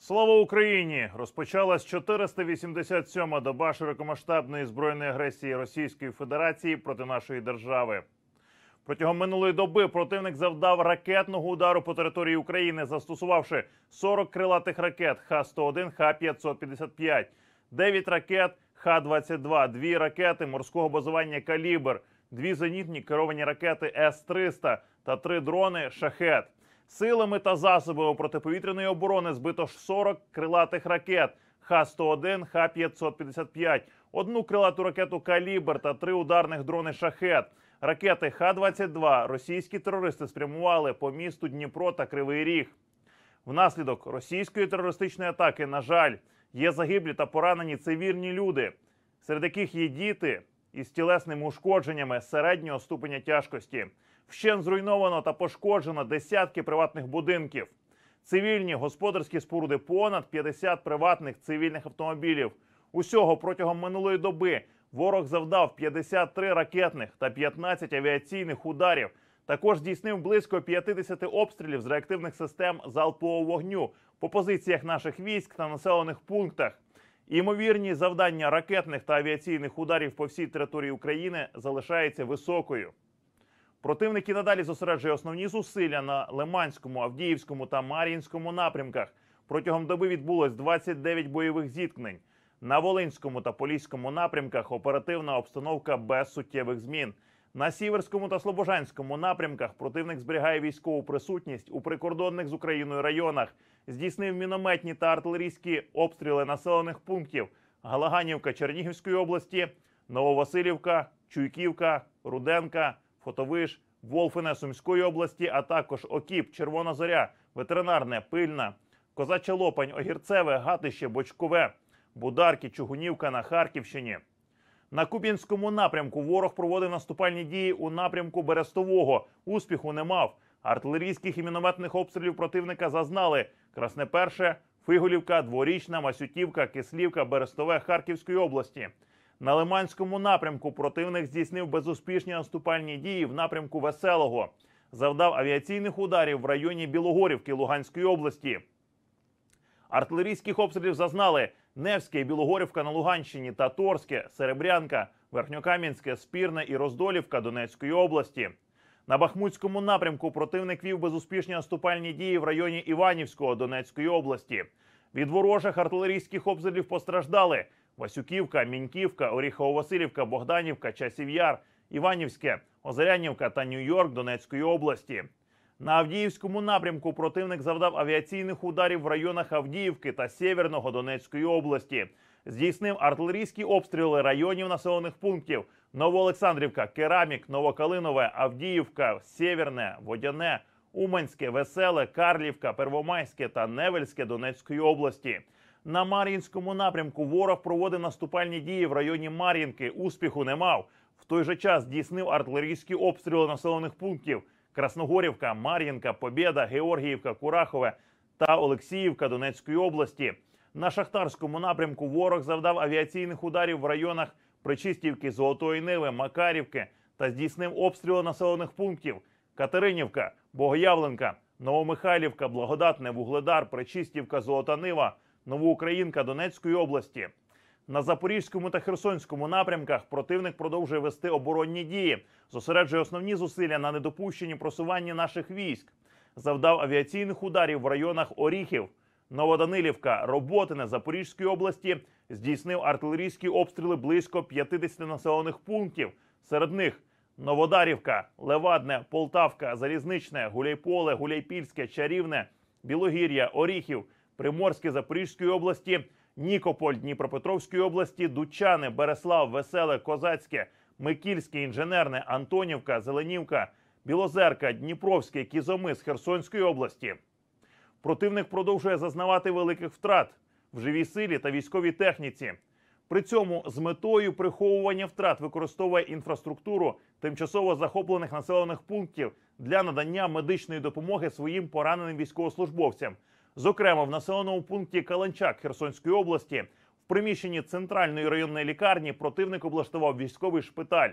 Слава Україні! Розпочалась 487-ма доба широкомасштабної збройної агресії Російської Федерації проти нашої держави. Протягом минулої доби противник завдав ракетного удару по території України, застосувавши 40 крилатих ракет Х-101, Х-555, 9 ракет Х-22, 2 ракети морського базування «Калібр», 2 зенітні керовані ракети С-300 та 3 дрони «Шахет». Силами та засобами протиповітряної оборони збито ж 40 крилатих ракет Х-101, Х-555, одну крилату ракету «Калібр» та три ударних дрони «Шахет». Ракети Х-22 російські терористи спрямували по місту Дніпро та Кривий Ріг. Внаслідок російської терористичної атаки, на жаль, є загиблі та поранені цивільні люди, серед яких є діти із тілесними ушкодженнями середнього ступеня тяжкості. Вщен зруйновано та пошкоджено десятки приватних будинків, цивільні господарські споруди, понад 50 приватних цивільних автомобілів. Усього протягом минулої доби ворог завдав 53 ракетних та 15 авіаційних ударів. Також здійснив близько 50 обстрілів з реактивних систем залпового вогню по позиціях наших військ та населених пунктах. Імовірність завдання ракетних та авіаційних ударів по всій території України залишається високою. Противник і надалі зосереджує основні зусилля на Лиманському, Авдіївському та Мар'їнському напрямках. Протягом доби відбулось 29 бойових зіткнень. На Волинському та Поліському напрямках оперативна обстановка без суттєвих змін. На Сіверському та Слобожанському напрямках противник зберігає військову присутність у прикордонних з Україною районах, здійснив мінометні та артилерійські обстріли населених пунктів Галаганівка Чернігівської області, Нововасилівка, Чуйківка, Руденка, Фотовиш, Волфине Сумської області, а також Окіп, Червона Зоря, Ветеринарне, Пильна, Козача Лопань, Огірцеве, Гатище, Бочкове, Бударки, Чугунівка на Харківщині. На Куп'янському напрямку ворог проводив наступальні дії у напрямку Берестового. Успіху не мав. Артилерійських і мінометних обстрілів противника зазнали Красне Перше, Фиголівка, Дворічна, Масютівка, Кислівка, Берестове Харківської області. На Лиманському напрямку противник здійснив безуспішні наступальні дії в напрямку Веселого. Завдав авіаційних ударів в районі Білогорівки Луганської області. Артилерійських обстрілів зазнали Невське і Білогорівка на Луганщині, Таторське, Серебрянка, Верхньокам'янське, Спірне і Роздолівка Донецької області. На Бахмутському напрямку противник вів безуспішні наступальні дії в районі Іванівського Донецької області. Від ворожих артилерійських обстрілів постраждали Васюківка, Міньківка, Оріхово-Василівка, Богданівка, Часів Яр, Іванівське, Озерянівка та Нью-Йорк Донецької області. На Авдіївському напрямку противник завдав авіаційних ударів в районах Авдіївки та Сєвєрного Донецької області. Здійснив артилерійські обстріли районів населених пунктів Новоолександрівка, Керамік, Новокалинове, Авдіївка, Сєвєрне, Водяне, Уманське, Веселе, Карлівка, Первомайське та Невельське Донецької області. На Мар'їнському напрямку ворог проводив наступальні дії в районі Мар'їнки. Успіху не мав. В той же час здійснив артилерійські обстріли населених пунктів Красногорівка, Мар'їнка, Побєда, Георгіївка, Курахове та Олексіївка Донецької області. На шахтарському напрямку ворог завдав авіаційних ударів в районах Причистівки, Золотої Ниви, Макарівки та здійснив обстріли населених пунктів Катеринівка, Богоявленка, Новомихайлівка, Благодатне, Вугледар, Причистівка, Золота Нива, Новоукраїнка Донецької області. На Запорізькому та Херсонському напрямках противник продовжує вести оборонні дії, зосереджує основні зусилля на недопущенні просування наших військ, завдав авіаційних ударів в районах Оріхів, Новоданилівка, Роботине Запорізької області, здійснив артилерійські обстріли близько 50 населених пунктів. Серед них Новодарівка, Левадне, Полтавка, Залізничне, Гуляйполе, Гуляйпільське, Чарівне, Білогір'я, Оріхів, Приморське Запорізької області. Нікополь Дніпропетровської області, Дучани, Береслав, Веселе, Козацьке, Микільське, Інженерне, Антонівка, Зеленівка, Білозерка, Дніпровське, Кізомис Херсонської області. Противник продовжує зазнавати великих втрат в живій силі та військовій техніці. При цьому з метою приховування втрат використовує інфраструктуру тимчасово захоплених населених пунктів для надання медичної допомоги своїм пораненим військовослужбовцям. Зокрема, в населеному пункті Каланчак Херсонської області в приміщенні центральної районної лікарні противник облаштував військовий шпиталь.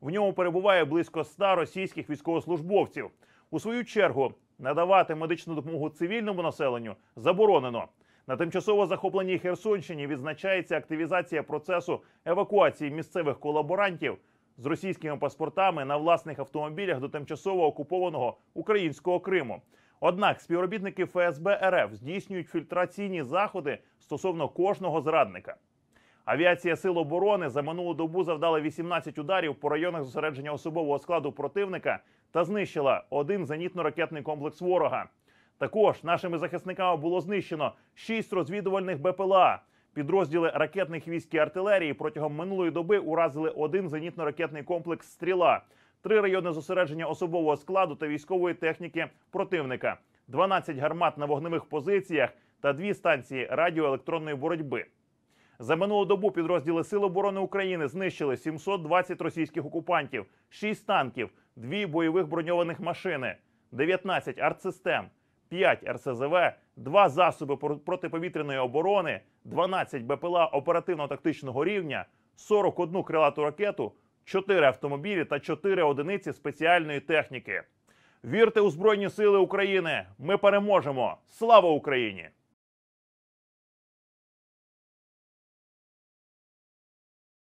В ньому перебуває близько ста російських військовослужбовців. У свою чергу надавати медичну допомогу цивільному населенню заборонено. На тимчасово захопленій Херсонщині відзначається активізація процесу евакуації місцевих колаборантів з російськими паспортами на власних автомобілях до тимчасово окупованого українського Криму. Однак співробітники ФСБ РФ здійснюють фільтраційні заходи стосовно кожного зрадника. Авіація Сил оборони за минулу добу завдала 18 ударів по районах зосередження особового складу противника та знищила один зенітно-ракетний комплекс ворога. Також нашими захисниками було знищено 6 розвідувальних БПЛА. Підрозділи ракетних військ і артилерії протягом минулої доби уразили один зенітно-ракетний комплекс Стріла, три райони зосередження особового складу та військової техніки противника, 12 гармат на вогневих позиціях та дві станції радіоелектронної боротьби. За минулу добу підрозділи Сил оборони України знищили 720 російських окупантів, 6 танків, 2 бойових броньованих машини, 19 артсистем, 5 РСЗВ, 2 засоби протиповітряної оборони, 12 БПЛА оперативно-тактичного рівня, 41 крилату ракету, 4 автомобілі та 4 одиниці спеціальної техніки. Вірте у Збройні Сили України! Ми переможемо! Слава Україні!